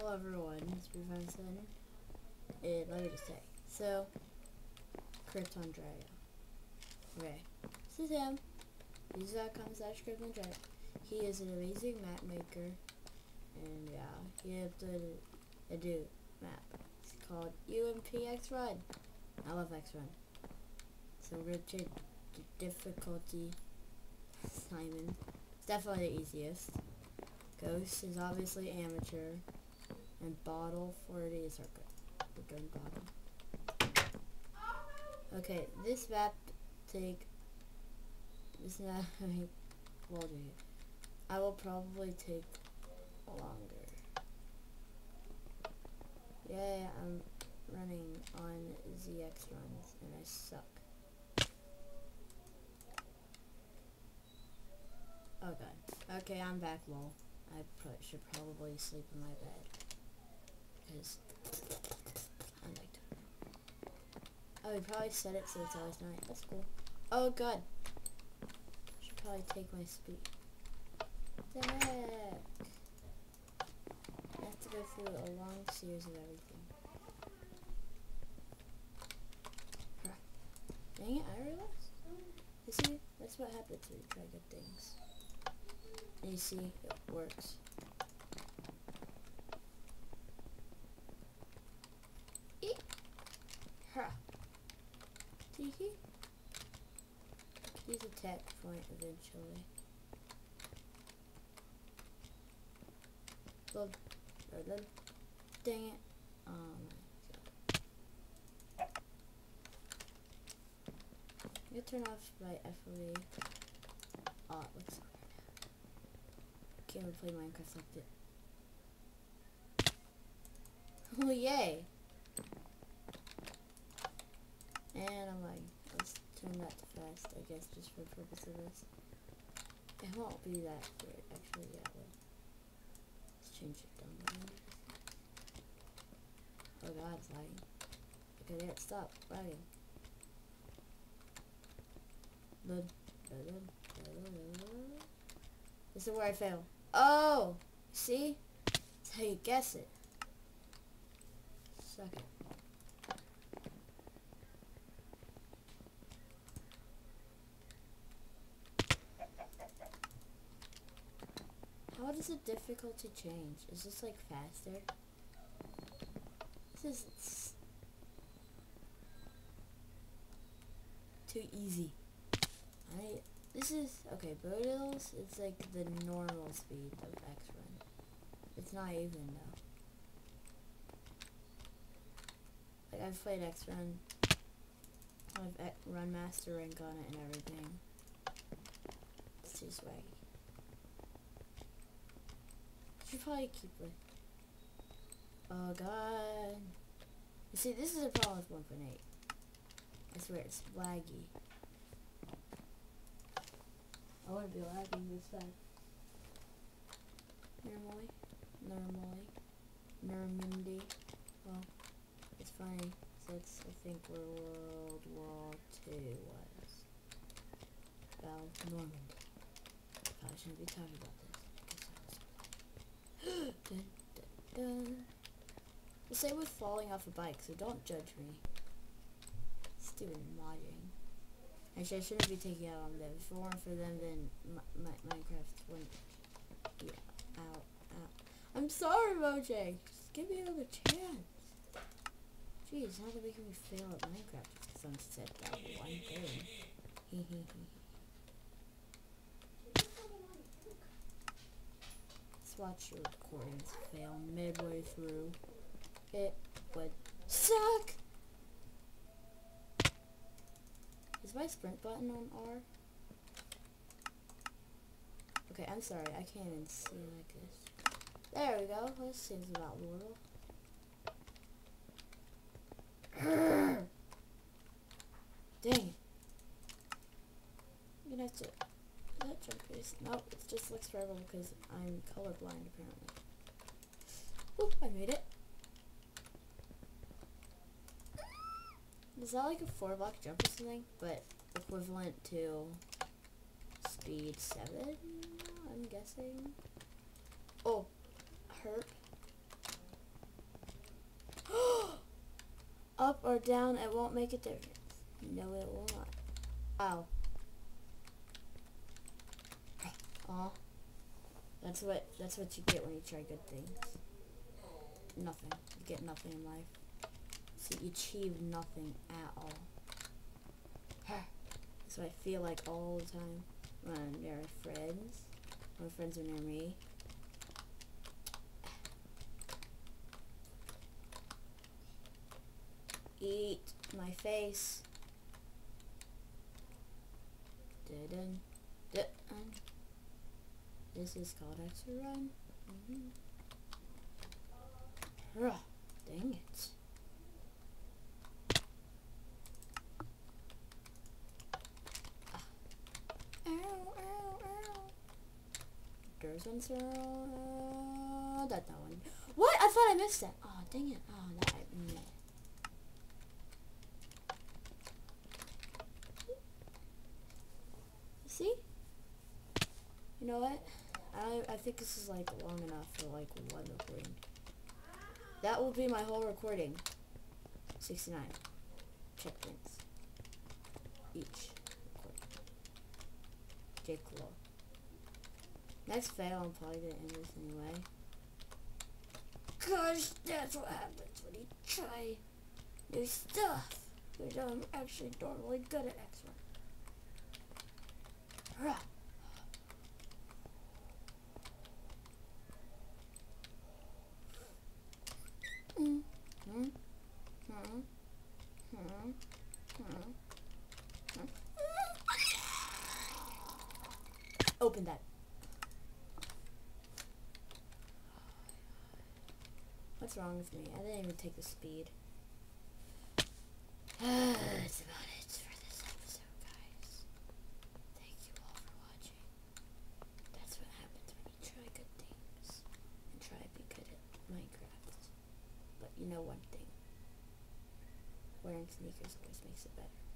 Hello everyone, it's Prevenson. And let me just say, so, Krypton. Okay, this is him. Use.com slash Krypton. He is an amazing map maker. And yeah, he uploaded a new map. It's called UMP X Run. I love X Run. So we're gonna change the difficulty. Simon. It's definitely the easiest. Ghost is obviously amateur. And bottle 40 is circuit. We're doing bottle. Okay, this map take this not well. I will probably take longer. Yeah, I'm running on ZX runs and I suck. Oh god. Okay, I'm back lol. I should probably sleep in my bed. Because oh, I like to. Oh, he probably set it so it's always night. That's cool. Oh god. Should probably take my speed. The? I have to go through a long series of everything. Dang it, I realized. You see, that's what happens when you try good things. You see, it works. Teehee. Use a tech point eventually. Lol. Dang it. Oh my god. Gonna turn off my FOV. Oh, weird. Can't even play Minecraft like that. Oh yay! And I'm like, let's turn I guess, just for the purpose of this. It won't be that weird, actually, yeah, it will. Let's change it down little. Oh god, it's lagging. Okay, there, stop, lagging. This is where I fail. Oh! See? That's how you guess it. Suck it. How does the difficulty change? Is this like faster? This is too easy. I this is okay. Bodils it's like the normal speed of X Run. It's not even though. Like I've played X Run. I've Run Master rank on it and everything. It's too swaggy. Should probably keep it. Oh god. You see, this is a problem with 1.8. I swear, it's laggy. I to be lagging this time. Normally. Normally. Normandy. Well, it's funny. Since I think where World War Two was. Well, Normandy. Probably shouldn't be talking about this. because I was dun, The same with falling off a bike, so don't judge me. Stupid modding. Actually, I shouldn't be taking out on them. If it weren't for them, then my, my, Minecraft wouldn't be out, out. I'm sorry, Mojang. Just give me another chance. Jeez, now they're making me fail at Minecraft because I'm set that one game. Watch your recordings fail midway through. It would suck! Is my sprint button on R? Okay, I'm sorry, I can't even see like this. There we go, this seems about little. Dang. I'm gonna have to that jump piece. No, nope, it just looks forever because I'm colorblind apparently. Oop, I made it. Is that like a four block jump or something? But equivalent to speed seven, I'm guessing. Oh, herp. Up or down, it won't make a difference. No, it will not. Wow. Aw. That's what that's what you get when you try good things. Nothing. You get nothing in life. So you achieve nothing at all. What I feel like all the time when I'm near friends. When friends are near me. Eat my face. Didn't. Didn't. This is called extra run. Mm -hmm. Ugh, dang it. Ah. Ow, ow, ow. There's one uh, that that one. What? I thought I missed that. Oh, dang it. Oh, that I missed. See? You know what? I, I think this is like long enough for like one recording. That will be my whole recording. 69 checkpoints. Each recording. Jake Law. Next fail, I'm probably gonna end this anyway. Cause that's what happens when you try new stuff. Which I'm actually normally good at X-Run. That. What's wrong with me? I didn't even take the speed. That's about it for this episode, guys. Thank you all for watching. That's what happens when you try good things and try to be good at Minecraft. But you know one thing. Wearing sneakers always makes it better.